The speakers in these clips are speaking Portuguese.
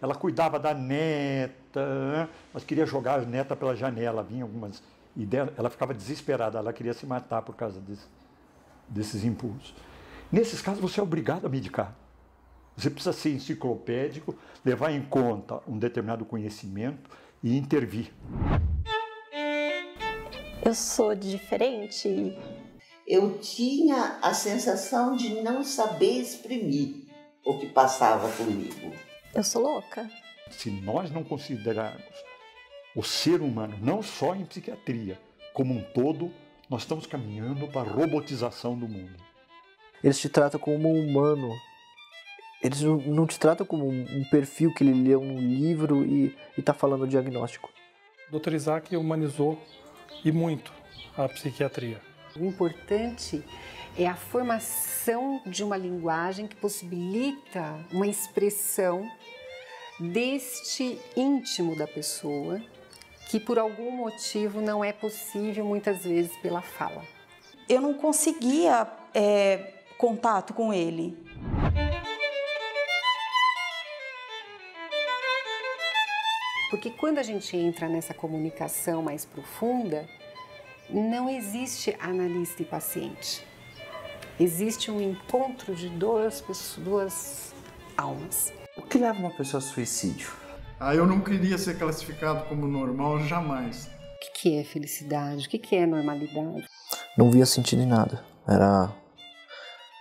ela cuidava da neta, mas queria jogar a neta pela janela, vinha algumas ideias, ela ficava desesperada, ela queria se matar por causa desse, desses impulsos. Nesses casos, você é obrigado a medicar. Você precisa ser enciclopédico, levar em conta um determinado conhecimento e intervir. Eu sou diferente. Eu tinha a sensação de não saber exprimir o que passava comigo. Eu sou louca. Se nós não considerarmos o ser humano, não só em psiquiatria, como um todo, nós estamos caminhando para a robotização do mundo. Eles te tratam como um humano. Eles não te tratam como um perfil que ele leu num livro e está falando o diagnóstico. Dr. Isaac humanizou e muito a psiquiatria. O importante é a formação de uma linguagem que possibilita uma expressão deste íntimo da pessoa, que por algum motivo não é possível muitas vezes pela fala. Eu não conseguia é, contato com ele. Porque quando a gente entra nessa comunicação mais profunda, não existe analista e paciente. Existe um encontro de duas, pessoas, duas almas. O que leva uma pessoa ao suicídio? Ah, eu não queria ser classificado como normal jamais. O que é felicidade? O que é normalidade? Não via sentido em nada. Era,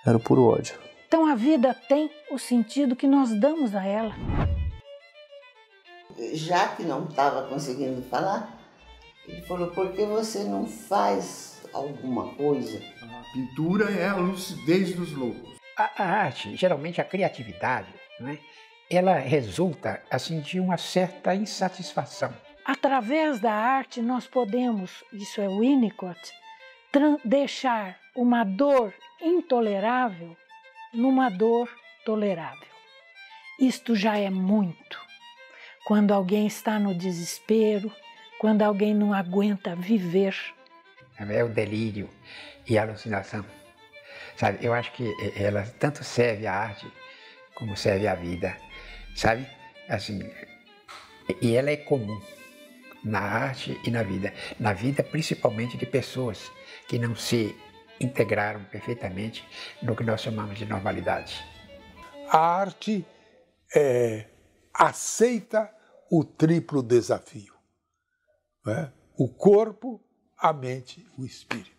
era o puro ódio. Então a vida tem o sentido que nós damos a ela. Já que não estava conseguindo falar, ele falou: por que você não faz alguma coisa? A pintura é a lucidez dos loucos. A, a arte, geralmente a criatividade, não é? ela resulta assim de uma certa insatisfação. Através da arte nós podemos, isso é o Winnicott, deixar uma dor intolerável numa dor tolerável. Isto já é muito. Quando alguém está no desespero, quando alguém não aguenta viver. É o delírio e a alucinação. Sabe, eu acho que ela tanto serve à arte como serve à vida, sabe? Assim, e ela é comum na arte e na vida. Na vida, principalmente de pessoas que não se integraram perfeitamente no que nós chamamos de normalidade. A arte é, aceita o triplo desafio: né? o corpo, a mente, o espírito.